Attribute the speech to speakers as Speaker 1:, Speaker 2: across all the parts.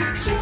Speaker 1: Just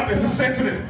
Speaker 1: up, this is sensitive.